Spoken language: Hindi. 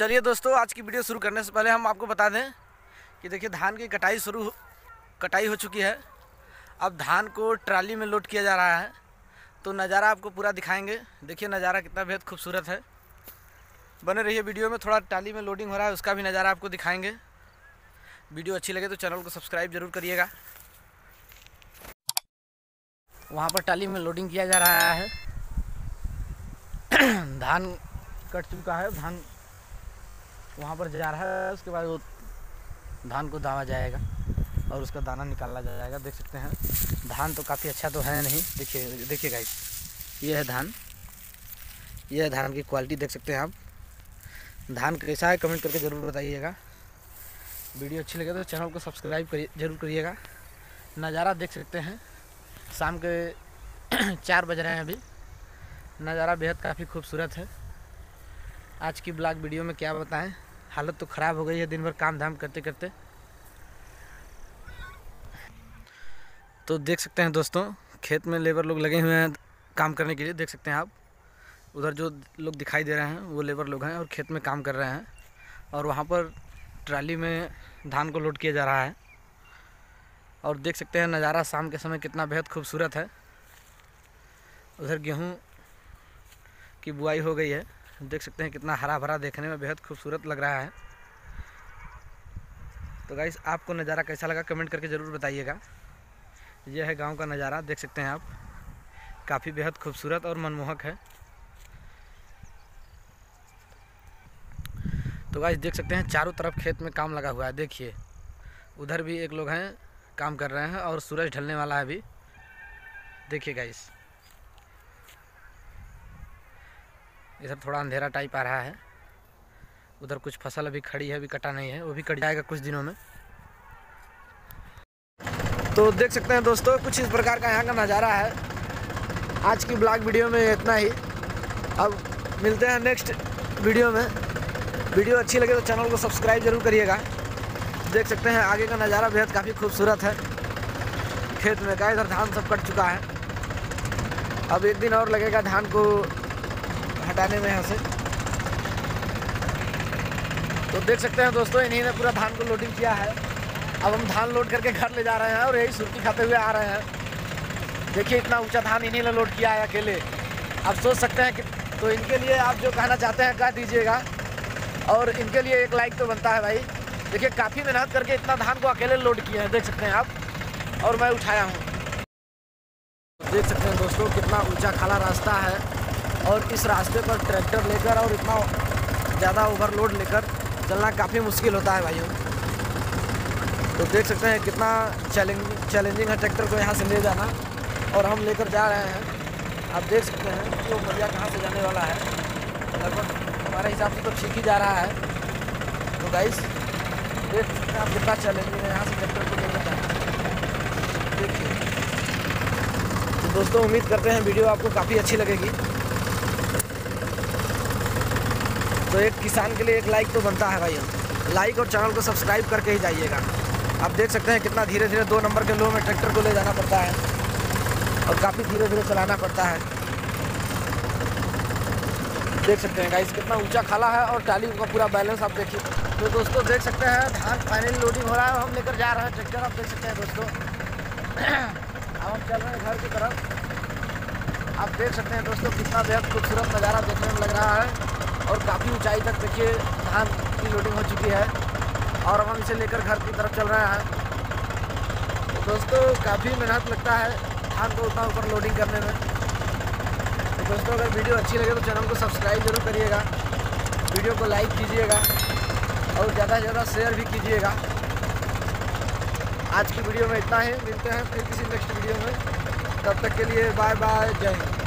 चलिए दोस्तों, आज की वीडियो शुरू करने से पहले हम आपको बता दें कि देखिए, धान की कटाई शुरू कटाई हो चुकी है। अब धान को ट्राली में लोड किया जा रहा है तो नज़ारा आपको पूरा दिखाएँगे। देखिए, नज़ारा कितना बेहद खूबसूरत है। बने रहिए वीडियो में, थोड़ा ट्राली में लोडिंग हो रहा है, उसका भी नज़ारा आपको दिखाएँगे। वीडियो अच्छी लगे तो चैनल को सब्सक्राइब ज़रूर करिएगा। वहाँ पर टाली में लोडिंग किया जा रहा है। धान कट चुका है, धान वहाँ पर जा रहा है, उसके बाद वो धान को दावा जाएगा और उसका दाना निकाला जाएगा, देख सकते हैं। धान तो काफ़ी अच्छा तो है नहीं, देखिए देखिए गाइस ये है धान। ये है धान की क्वालिटी देख सकते हैं आप। धान कैसा है कमेंट करके ज़रूर बताइएगा। वीडियो अच्छी लगे तो चैनल को सब्सक्राइब करिए, ज़रूर करिएगा। नज़ारा देख सकते हैं, शाम के चार बज रहे हैं अभी। नज़ारा बेहद काफ़ी खूबसूरत है। आज की ब्लॉग वीडियो में क्या बताएँ? हालत तो ख़राब हो गई है दिन भर काम धाम करते करते तो देख सकते हैं दोस्तों, खेत में लेबर लोग लगे हुए हैं काम करने के लिए, देख सकते हैं आप। उधर जो लोग दिखाई दे रहे हैं, वो लेबर लोग हैं और खेत में काम कर रहे हैं और वहाँ पर ट्राली में धान को लोड किया जा रहा है। और देख सकते हैं नज़ारा शाम के समय कितना बेहद खूबसूरत है। उधर गेहूँ की बुआई हो गई है। देख सकते हैं कितना हरा भरा देखने में बेहद खूबसूरत लग रहा है। तो गाइस आपको नज़ारा कैसा लगा कमेंट करके ज़रूर बताइएगा। यह है गाँव का नज़ारा, देख सकते हैं आप। काफ़ी बेहद खूबसूरत और मनमोहक है। तो गाइस देख सकते हैं चारों तरफ़ खेत में काम लगा हुआ है, देखिए। उधर भी एक लोग हैं, काम कर रहे हैं और सूरज ढलने वाला है अभी। देखिए गाइस इधर थोड़ा अंधेरा टाइप आ रहा है। उधर कुछ फ़सल अभी खड़ी है, अभी कटा नहीं है, वो भी कट जाएगा कुछ दिनों में। तो देख सकते हैं दोस्तों, कुछ इस प्रकार का यहाँ का नज़ारा है। आज की ब्लॉग वीडियो में इतना ही। अब मिलते हैं नेक्स्ट वीडियो में। वीडियो अच्छी लगे तो चैनल को सब्सक्राइब ज़रूर करिएगा। देख सकते हैं आगे का नज़ारा बेहद काफ़ी खूबसूरत है। खेत में का इधर धान सब कट चुका है। अब एक दिन और लगेगा धान को हटाने में यहाँ से। तो देख सकते हैं दोस्तों, इन्हीं ने पूरा धान को लोडिंग किया है। अब हम धान लोड करके घर ले जा रहे हैं और यही सुर्ती खाते हुए आ रहे हैं। देखिए इतना ऊँचा धान इन्हीं ने लोड किया है अकेले। आप सोच सकते हैं कि तो इनके लिए आप जो कहना चाहते हैं, कह दीजिएगा। और इनके लिए एक लाइक तो बनता है भाई। देखिए काफ़ी मेहनत करके इतना धान को अकेले लोड किए हैं, देख सकते हैं आप। और मैं उठाया हूँ। देख सकते हैं दोस्तों, कितना ऊँचा खाला रास्ता है। और इस रास्ते पर ट्रैक्टर लेकर और इतना ज़्यादा ओवरलोड लेकर चलना काफ़ी मुश्किल होता है भाइयों। तो देख सकते हैं कितना चैलेंज चैलेंजिंग है ट्रैक्टर को यहाँ से ले जाना और हम लेकर जा रहे हैं। आप देख सकते हैं कि वो बढ़िया कहाँ से जाने वाला है। लगभग हमारे हिसाब से तो ठीक ही जा रहा है। तो गाइस देख सकते हैं आप कितना चैलेंजिंग है यहाँ से ट्रैक्टर को लेकर जाना। देखिए। तो दोस्तों, उम्मीद करते हैं वीडियो आपको काफ़ी अच्छी लगेगी। तो एक किसान के लिए एक लाइक तो बनता है भाई। लाइक और चैनल को सब्सक्राइब करके ही जाइएगा। आप देख सकते हैं कितना धीरे धीरे दो नंबर के लो में ट्रैक्टर को ले जाना पड़ता है। और काफ़ी धीरे धीरे चलाना पड़ता है। देख सकते हैं गाइस कितना ऊँचा खाला है और टाली का पूरा बैलेंस आप देखिए। तो दोस्तों, देख सकते हैं, धान फाइनली लोडिंग हो रहा है हम लेकर जा रहे हैं ट्रैक्टर आप देख सकते हैं दोस्तों। अब हम चल रहे हैं घर की तरफ़। आप देख सकते हैं दोस्तों, कितना बेहद खूबसूरत नज़ारा देखने में लग रहा है। और काफ़ी ऊंचाई तक देखिए धान की लोडिंग हो चुकी है। और हम इसे लेकर घर की तरफ़ चल रहे हैं। तो दोस्तों, काफ़ी मेहनत लगता है धान को उतना ऊपर लोडिंग करने में। तो दोस्तों, अगर वीडियो अच्छी लगे तो चैनल को सब्सक्राइब ज़रूर करिएगा। वीडियो को लाइक कीजिएगा और ज़्यादा से ज़्यादा शेयर भी कीजिएगा। आज की वीडियो में इतना ही। मिलते हैं फिर किसी नेक्स्ट वीडियो में। तब तक के लिए बाय बाय जय हिंद।